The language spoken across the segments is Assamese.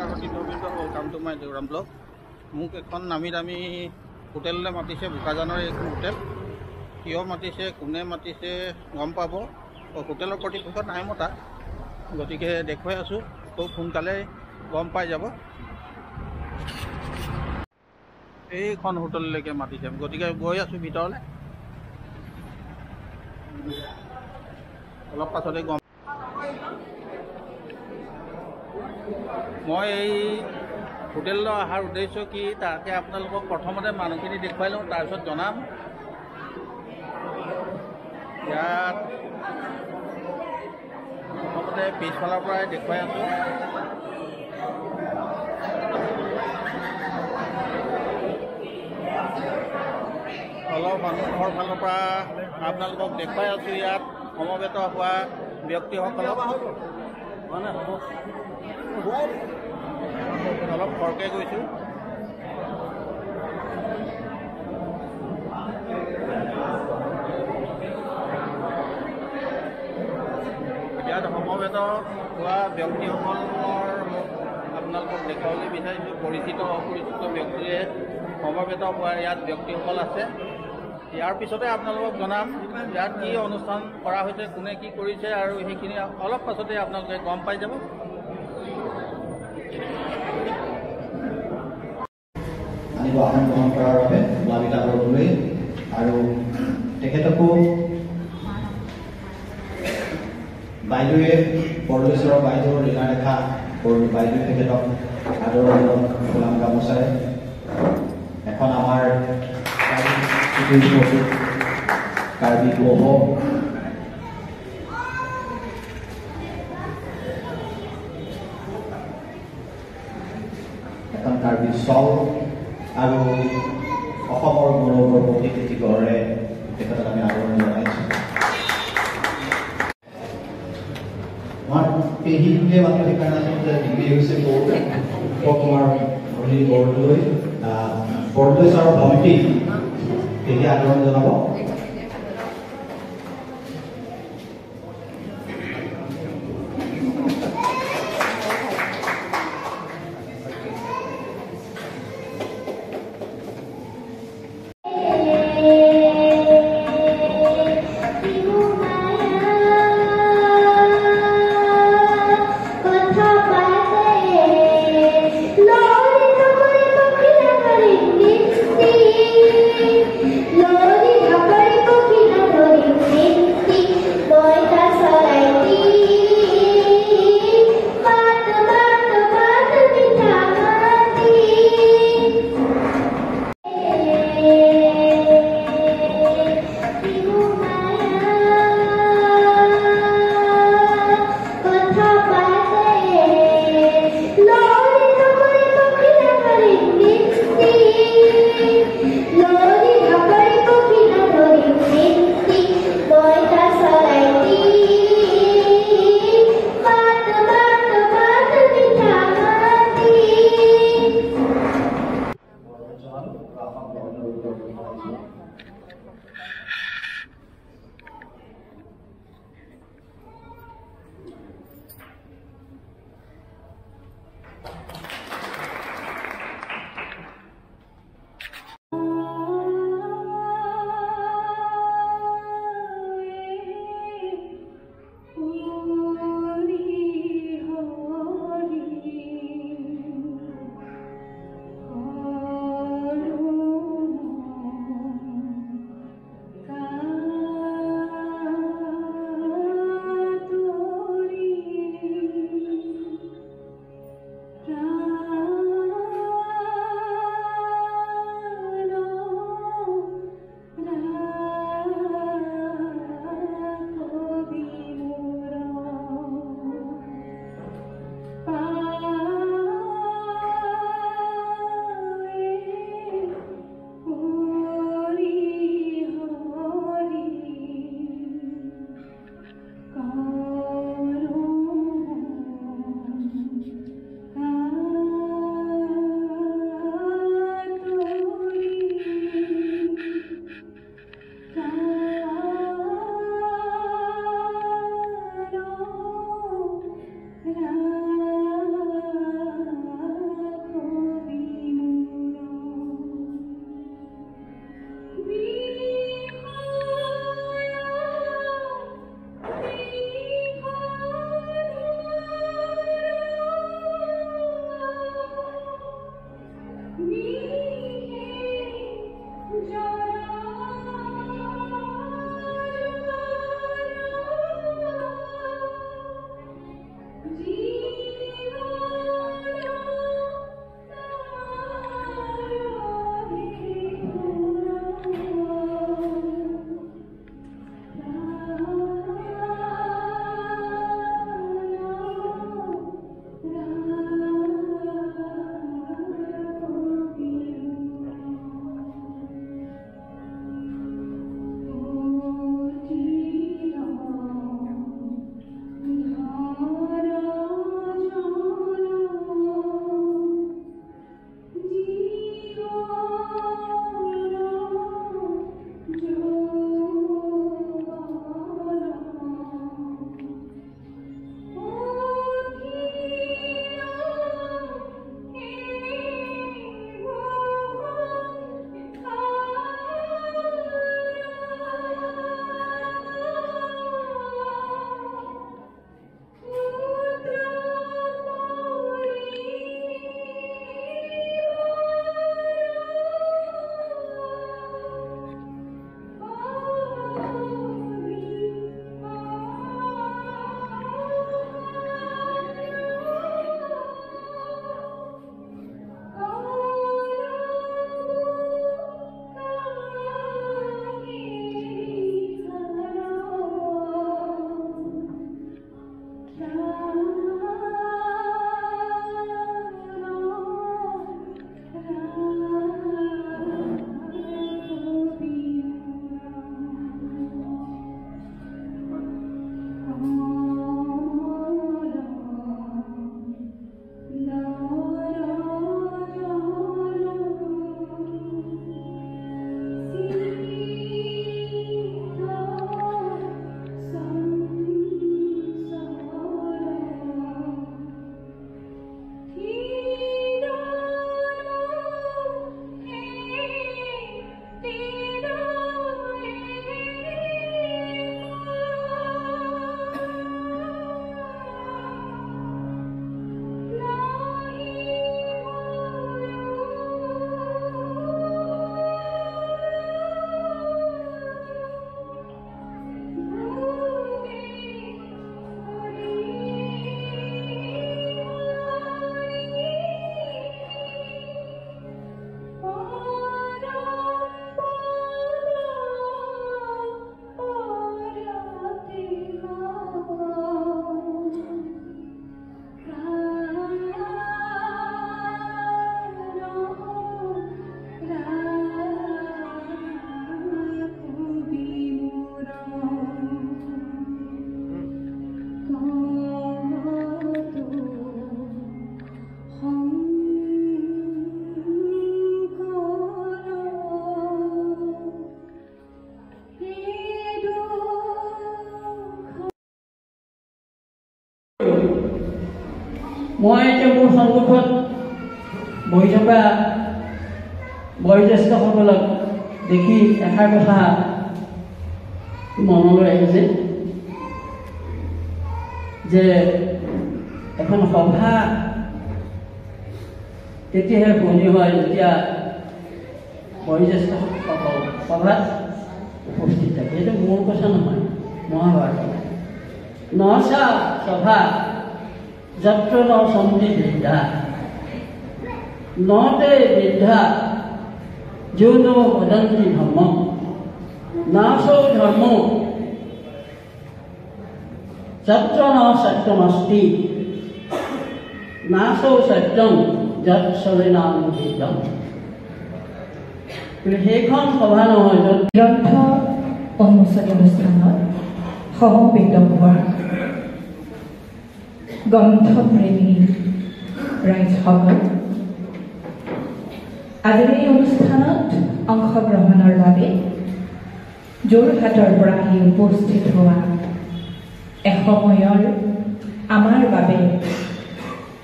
নমস্কাৰ সতীৰ্থবৃন্দ welcome to my Deuram blog মোক এখন নামি দামী হোটেললৈ মাতিছে বোকাজানৰ এইখন হোটেল। কিয় মাতিছে কোনে মাতিছে গম পাব। হোটেলৰ কৰ্তৃপক্ষ নাই মতা গতিকে দেখুৱাই আছোঁ খুব সোনকালে গম পাই যাব। এইখন হোটেললৈকে মাতিছে। গতিকে গৈ আছোঁ ভিতৰলৈ। অলপ পাছতে গম মই এই হোটেললৈ অহাৰ উদ্দেশ্য কি? তাকে আপোনালোকক প্ৰথমতে মানুহখিনি দেখুৱাই লওঁ তাৰপিছত জনাম। ইয়াত প্ৰথমতে পিছফালৰ পৰাই দেখুৱাই আছোঁ। অলপ সন্মুখৰ ফালৰ পৰা আপোনালোকক দেখুৱাই আছোঁ। ইয়াত সমবেত হোৱা ব্যক্তিসকলক। অলপ খৰকৈ গৈছোঁ। ইয়াত সমবেত হোৱা ব্যক্তিসকলৰ মোক আপোনালোকক দেখুৱাবলৈ বিচাৰিছোঁ। পৰিচিত অপৰিচিত ব্যক্তিয়ে সমবেত হোৱা ইয়াত ব্যক্তিসকল আছে। ইয়াৰ পিছতে আপোনালোকক জনাম ইয়াত কি অনুষ্ঠান কৰা হৈছে কোনে কি কৰিছে আৰু সেইখিনি অলপ পাছতে আপোনালোকে গম পাই যাব। আনিব আসন গ্ৰহণ কৰাৰ বাবে প্লাবিতা বৰদলৈ আৰু তেখেতকো বাইদেৱে বৰদৈশ্বৰৰ বাইদেউৰ লীলাৰেখা বৰদৈ বাইদেৱে তেখেতক আদৰৰ গোলাম গামোচাৰে এখন আমাৰ কাৰ্বি ফটো কাৰ্বি লৌহ এখন কাৰ্বি চল আৰু অসমৰ গৌৰৱৰ প্ৰতিকৃতি গড়ে তেখেতক আমি আদৰণি জনাইছোঁ। আমাৰ পেহী বুলিয়ে মাত্ৰ সেইকাৰণে আচলতে ডিগ্ৰী হৈছে কুমাৰ মুৰলী বৰদলৈ আহ, বৰদৈ ছাৰৰ ভণ্টি। পেহী আদৰণি জনাব। মই এতিয়া মোৰ সন্মুখত বহি থকা বয়োজ্যেষ্ঠসকলক দেখি এষাৰ কথা মনলৈ আহিছে যে এখন সভা তেতিয়াহে শুৱনি হয় যেতিয়া বয়োজ্যেষ্ঠসকল সভাত উপস্থিত থাকে। এইটো মোৰ কথা নহয় মহাভাৰত নচা সভা যত্ৰ ন সন্ধি বৃদ্ধা নতে বৃদ্ধা যৌন বদন্তি ধৰ্ম নাচৌ ধৰ্ম যত্ৰ ন সত্যমস্তি নাচৌ সত্যম যত চলে নাম বিদ্যম কিন্তু সেইখন সভা নহয় য'ত গ্ৰন্থ উন্মোচনী অনুষ্ঠানত সমবেত হোৱা গ্ৰন্থপ্ৰেমী ৰাইজসকল আজিৰ এই অনুষ্ঠানত অংশগ্ৰহণৰ বাবে যোৰহাটৰ পৰা আহি উপস্থিত হোৱা এসময়ৰ আমাৰ বাবে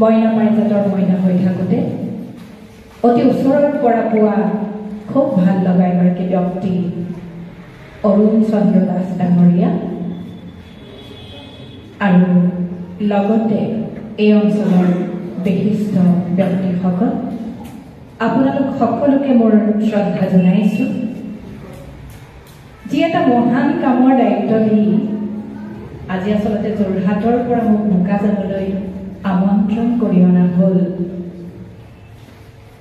মইনা পাৰিজাতৰ মইনা হৈ থাকোঁতে অতি ওচৰৰ পৰা পোৱা খুব ভাল লগা এগৰাকী ব্যক্তি অৰুণ চন্দ্ৰ দাস ডাঙৰীয়া আৰু লগতে এই অঞ্চলৰ বিশিষ্ট ব্যক্তিসকল আপোনালোক সকলোকে মোৰ শ্ৰদ্ধা জনাইছোঁ। যি এটা মহান কামৰ দায়িত্ব দি আজি আচলতে যোৰহাটৰ পৰা মোক বোকা যাবলৈ আমন্ত্ৰণ কৰি অনা হ'ল।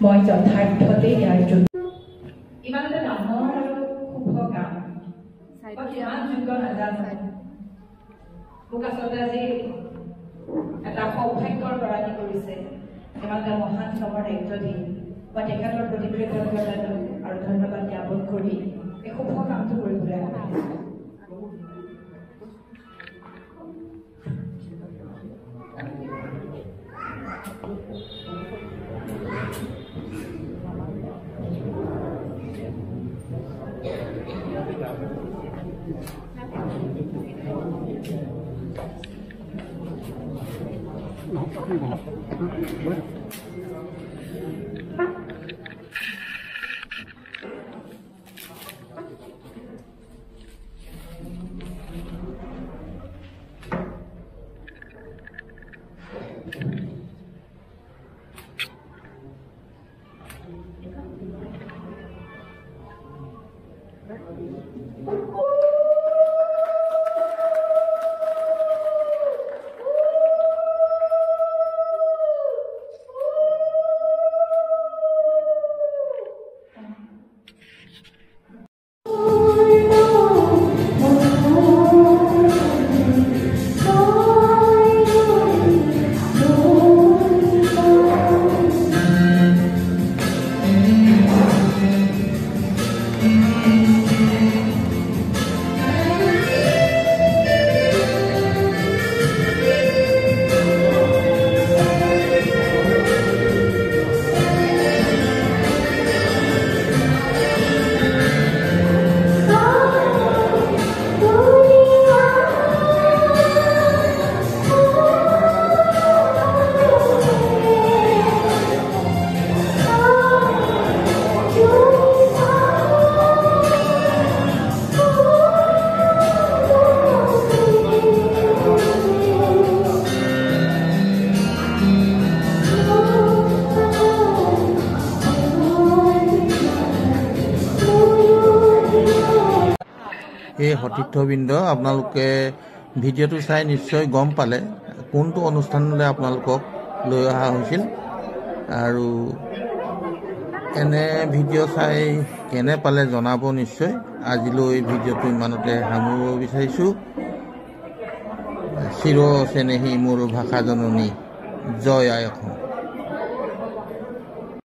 মই যথাৰ্থতে ইয়াৰ যোগ্য ইমান এটা ডাঙৰ আৰু শুভ কাম। মই কিমান যোগ্য নাজানো। মোক আচলতে আজি এটা সৌভাগ্যৰ গৰাকী কৰিছে। এটা মহান কামৰ দায়িত্ব দি মই তেখেতৰ প্ৰতি কৃতজ্ঞতা আৰু ধন্যবাদ জ্ঞাপন কৰি এই শুভ কামটো কৰিবলৈ আগবাঢ়িছোঁ। 好，可以吧？এই সতীৰ্থবৃন্দ আপোনালোকে ভিডিঅ'টো চাই নিশ্চয় গম পালে কোনটো অনুষ্ঠানলৈ আপোনালোকক লৈ অহা হৈছিল। আৰু এনে ভিডিঅ' চাই কেনে পালে জনাব নিশ্চয়। আজিলৈ ভিডিঅ'টো ইমানতে সামৰিব বিচাৰিছোঁ। চিৰ চেনেহী মোৰ ভাষা জননী জয় আই অসম।